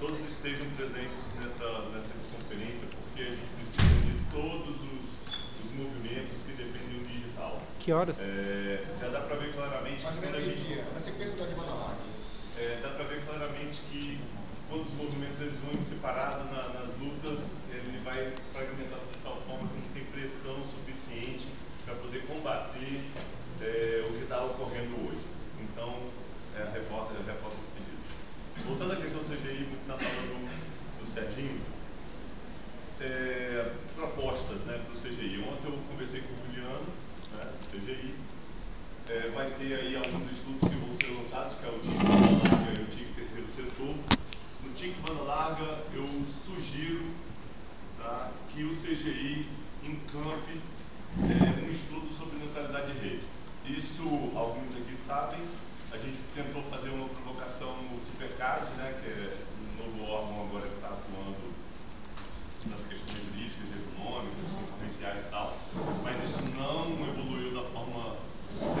todos estejam presentes nessa, nessa conferência, porque a gente precisa de todos os, os movimentos que dependem do digital. Que horas? É, já dá para ver claramente que quando a gente dia, na sequência da Larga. é, dá para ver claramente que quando os movimentos eles vão separados na, nas lutas, ele vai fragmentar de tal forma que não tem pressão suficiente para poder combater é, o que está ocorrendo hoje. Então, é, reforça, reforça esse pedido. Voltando à questão do CGI, muito na fala do, do Serginho, é, propostas né, para o CGI. Ontem eu conversei com o Juliano, né, do CGI, é, vai ter aí alguns estudos que vão ser lançados, que é o TIC Banda Larga e o TIC Terceiro Setor. No TIC Banda Larga, eu sugiro tá, que o CGI encampe é, um estudo sobre neutralidade de rede. Isso, alguns aqui sabem, a gente tentou fazer uma provocação no Supercard, né, que é um novo órgão agora que está atuando nas questões jurídicas, econômicas, concorrenciais e tal, mas isso não evoluiu da forma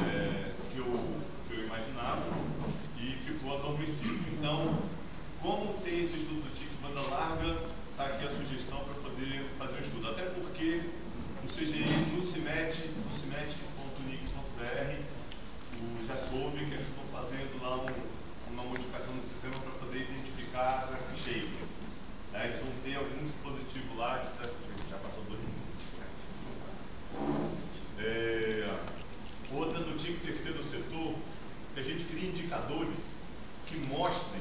é, que, eu, que eu imaginava e ficou adormecido. Então, como tem esse estudo do TIC banda larga, está aqui a sugestão para poder fazer um estudo. Até porque o CGI no CIMET, no cimet.nic.br, o- já soube que eles estão fazendo lá um- uma modificação no sistema para poder identificar traffic shape. Né? Eles vão ter algum dispositivo lá de traffic shape. Já passou dois minutos. É, outra do tipo terceiro setor, que a gente cria indicadores que mostrem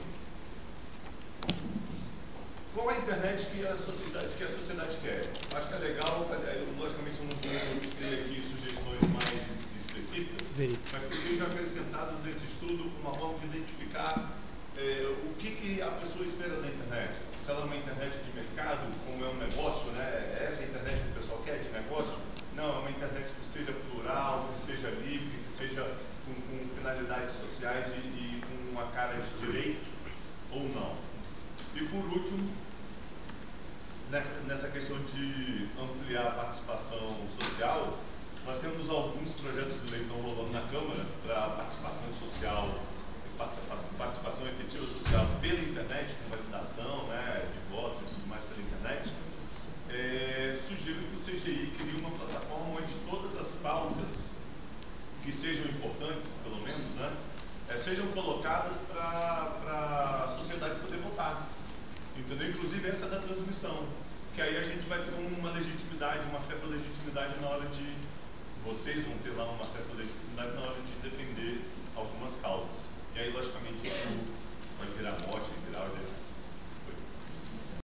qual é a internet que a sociedade, que a sociedade quer. Acho que é legal, é, logicamente eu não vou ter aqui sugestões mais es- mas que sejam acrescentadas nesse estudo uma forma de identificar é, o que, que a pessoa espera da internet. Se ela é uma internet de mercado, como é um negócio, né? Essa é a internet que o pessoal quer de negócio? Não, é uma internet que seja plural, que seja livre, que seja com, com finalidades sociais e, e com uma cara de direito ou não. E por último, nessa, nessa questão de ampliar a participação social, nós temos alguns projetos de lei que estão rolando na Câmara para participação social, participação, efetiva social pela internet, com validação né, de votos e tudo mais pela internet. É, sugiro que o CGI crie uma plataforma onde todas as pautas que sejam importantes, pelo menos, né, é, sejam colocadas para a sociedade poder votar. Entendeu? Inclusive essa da transmissão. Que aí a gente vai ter uma legitimidade, uma certa legitimidade na hora de. Vocês vão ter lá uma certa legitimidade na hora de defender algumas causas.